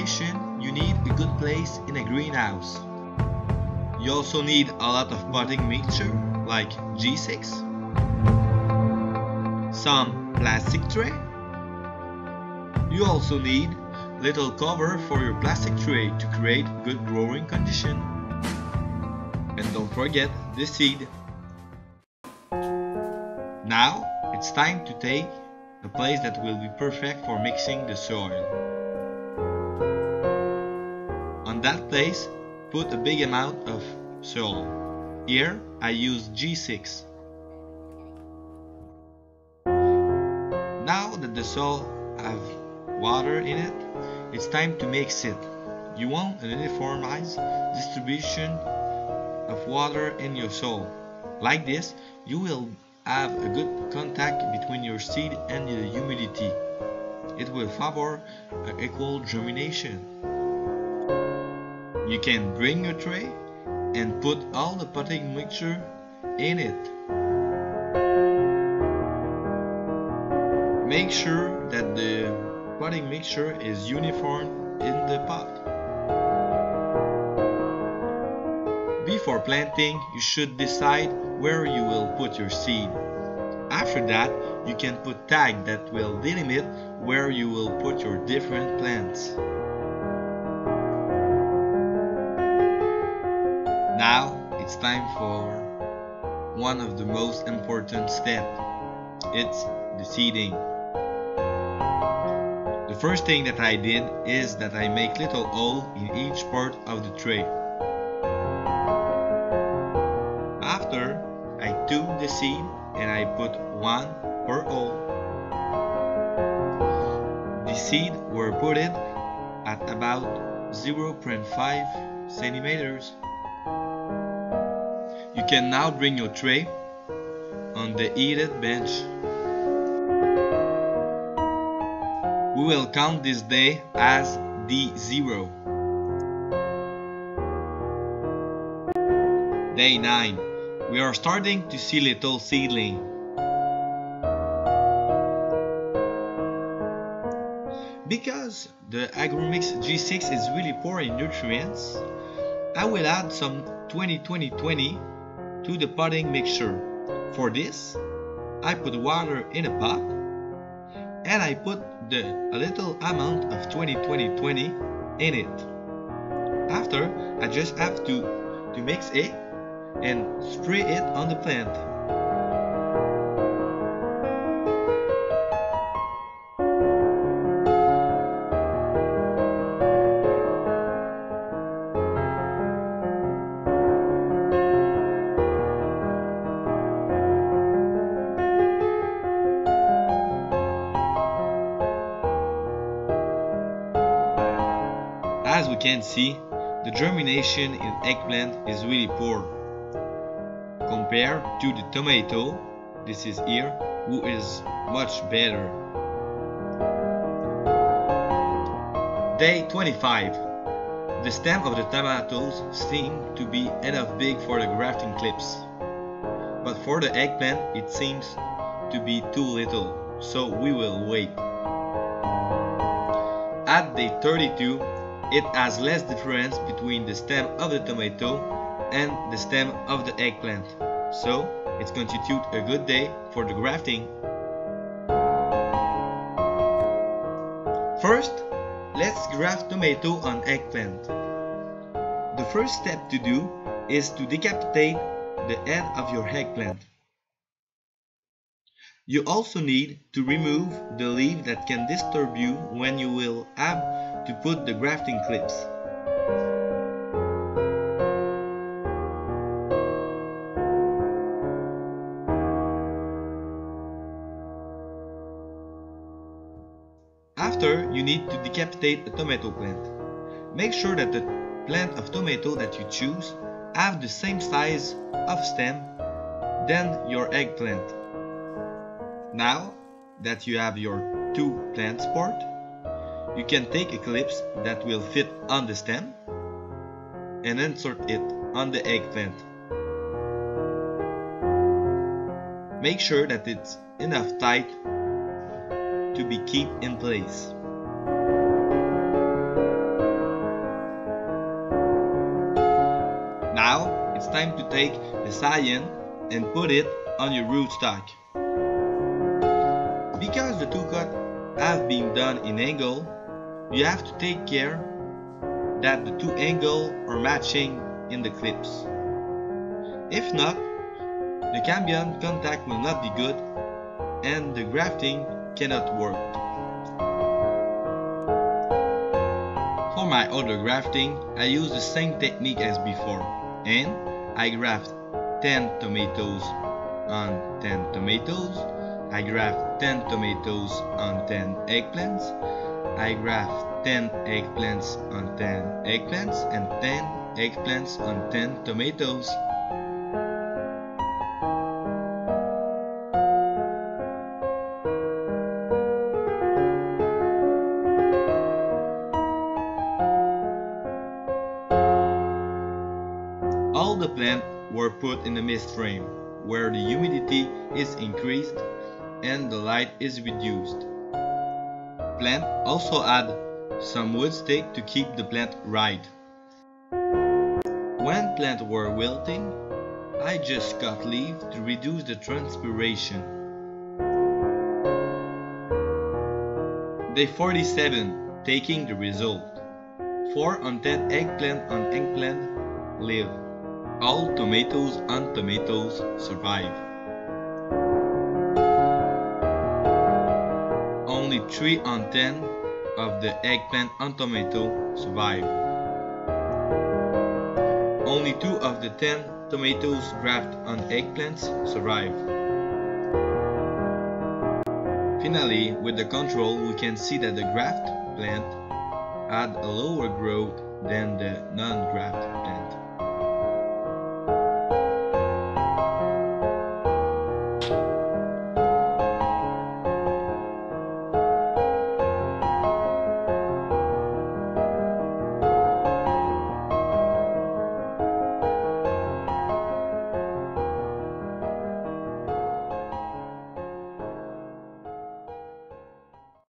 installation, you need a good place in a greenhouse. You also need a lot of potting mixture like G6, some plastic tray. You also need little cover for your plastic tray to create good growing condition. And don't forget the seed. Now it's time to take a place that will be perfect for mixing the soil. That place, put a big amount of soil. Here I use G6. Now that the soil have water in it, it's time to mix it. You want an uniformized distribution of water in your soil. Like this, you will have a good contact between your seed and the humidity. It will favor equal germination. You can bring your tray and put all the potting mixture in it. Make sure that the potting mixture is uniform in the pot. Before planting, you should decide where you will put your seed. After that, you can put tag that will delimit where you will put your different plants. Now it's time for one of the most important steps. It's the seeding. The first thing that I did is that I make little hole in each part of the tray. After, I took the seed and I put one per hole. The seed were put it at about 0.5 centimeters. Can now bring your tray on the heated bench. We will count this day as D0. Day 9. We are starting to see little seedling. Because the Agromix G6 is really poor in nutrients, I will add some 20-20-20 to the potting mixture. For this, I put water in a pot and I put the, a little amount of 20-20-20 in it. After, I just have to, to mix it and spray it on the plant. Can see, the germination in eggplant is really poor. Compared to the tomato, this is here, who is much better. Day 25. The stem of the tomatoes seem to be enough big for the grafting clips. But for the eggplant it seems to be too little, so we will wait. At day 32, it has less difference between the stem of the tomato and the stem of the eggplant. So, it constitutes a good day for the grafting. First, let's graft tomato on eggplant. The first step to do is to decapitate the head of your eggplant. You also need to remove the leaf that can disturb you when you will have to put the grafting clips. After, you need to decapitate a tomato plant. Make sure that the plant of tomato that you choose have the same size of stem than your eggplant. Now that you have your two plants part, you can take a clips that will fit on the stem and insert it on the eggplant. Make sure that it's enough tight to be kept in place. Now it's time to take the scion and put it on your rootstock. Because the two cuts have been done in angle, you have to take care that the two angles are matching in the clips. If not, the cambium contact will not be good and the grafting cannot work. For my other grafting, I use the same technique as before and I graft 10 tomatoes on 10 tomatoes, I graft 10 tomatoes on 10 eggplants, I graft 10 eggplants on 10 eggplants and 10 eggplants on 10 tomatoes. All the plants were put in a mist frame, where the humidity is increased and the light is reduced. Plant also add some wood stick to keep the plant right. When plants were wilting, I just cut leaf to reduce the transpiration. Day 47, taking the result. 4 on 10 eggplant on eggplant live. All tomatoes on tomatoes survive. Only 3 on 10 of the eggplant on tomato survive. Only 2 of the 10 tomatoes graft on eggplants survive. Finally, with the control we can see that the graft plant had a lower growth than the non-graft plant.